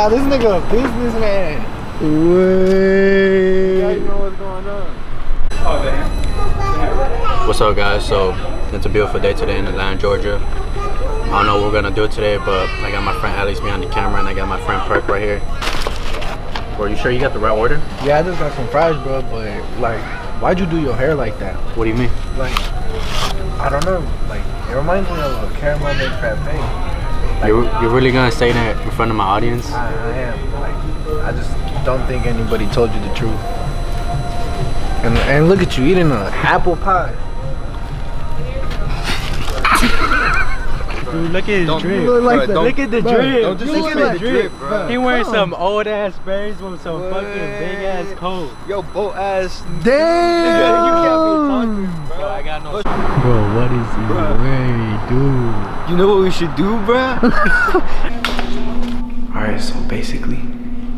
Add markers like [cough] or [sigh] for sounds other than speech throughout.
a businessman. Way. You know what's going on. What's up guys? So it's a beautiful day today in Atlanta, Georgia. I don't know what we're gonna do today, but I got my friend Alex behind the camera and I got my friend Perk right here. Are you sure you got the right order? Yeah, I just got some fries, bro. But like, why'd you do your hair like that? What do you mean? Like, I don't know. Like, it reminds me of a caramel made frappe. You're, you're really gonna say that in front of my audience? I, I am. Like, I just don't think anybody told you the truth. And and look at you eating an apple pie. Dude, look at his You drip. look like the, Look at the drip. Don't just Look at the the drip, bro. He wearing Come some old ass Sperry's with some What? fucking big ass coat. Yo, boat ass. Damn. Bro, I got no. Bro, what is he wearing, dude? You know what we should do, bruh? [laughs] Alright, so basically,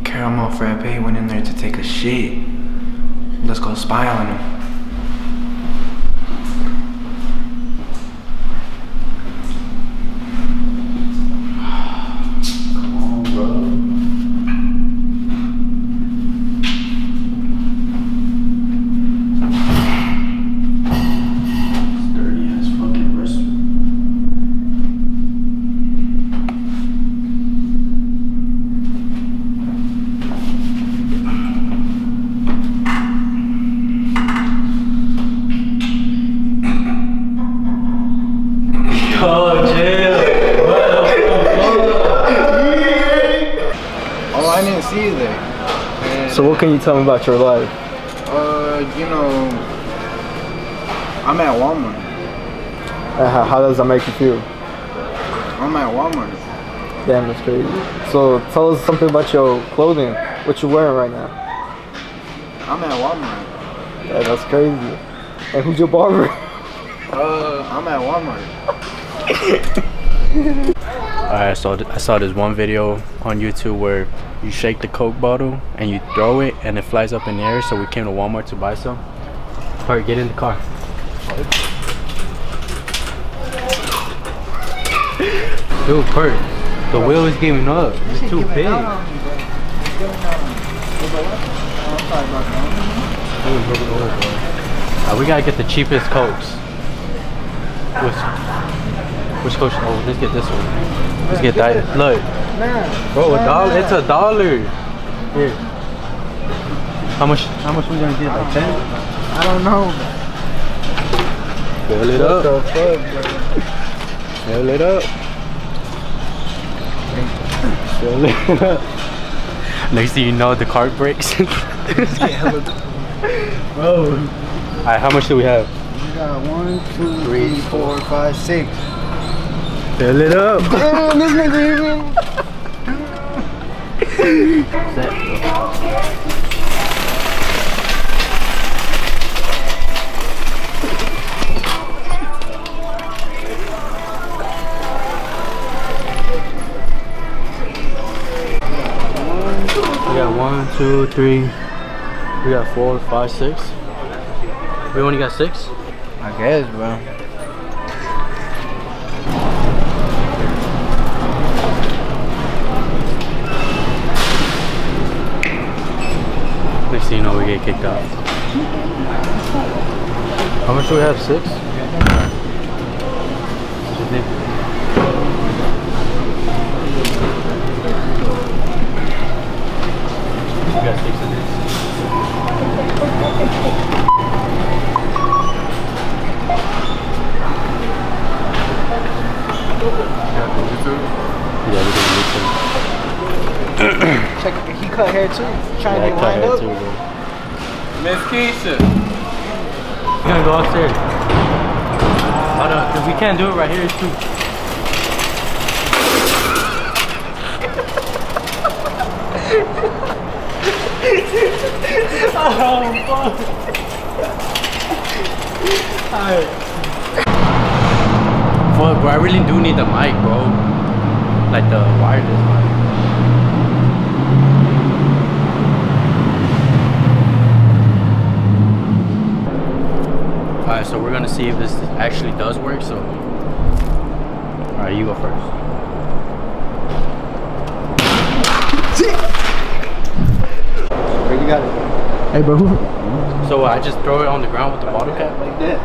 Caramel Frappe went in there to take a shit. Let's go spy on him. Come on, bro. Dirty ass fucking restaurant. Oh, chill. Oh, I didn't see you there. And, So what can you tell me about your life? uh, you know, I'm at Walmart. Uh, how, how does that make you feel? I'm at Walmart. Damn, that's crazy. So tell us something about your clothing. What you wearing right now? I'm at Walmart. Yeah, that's crazy. And who's your barber? Uh, I'm at Walmart. [laughs] So th- I saw this one video on YouTube where you shake the Coke bottle and you throw it and it flies up in the air. So we came to Walmart to buy some. Alright, get in the car. [laughs] Dude, Perk, the wheel is giving up. It's too big. Uh, we gotta get the cheapest Cokes. Which, which Coke? Oh, let's get this one. Let's get that. Look, bro, a dollar. It's a dollar. Here. How much? How much we gonna get? Like ten? I don't know. Fill it What up. the fuck? Fill it up. Fill it up. Next thing you know, the cart breaks. [laughs] Bro, Alright, how much do we have? we got one, two, three, four, five, six. Fill it up. [laughs] Damn, this nigga even. We got one, two, three. We got four, five, six. We only got six. I guess, bro. Next thing you know, we get kicked out. How much do we have? Six. What you? We got six of this. Yeah, we did YouTube. [clears throat] Check, he cut hair too. Trying Yeah, to get lined up. too. Miss Keisha. We're gonna go upstairs. Hold up, if we can't do it right here, it's too. [laughs] Oh, fuck, bro, I really do need the mic, bro. Like the wireless mic. Alright, so we're gonna see if this actually does work, so. Alright, you go first. You got it, Hey, bro. Who, So I just throw it on the ground with the bottle cap like that.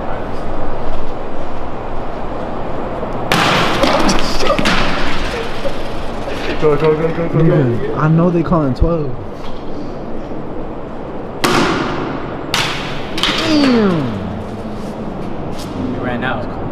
Go, go, go, go, go, nigga, I know they call calling 12. Damn. We ran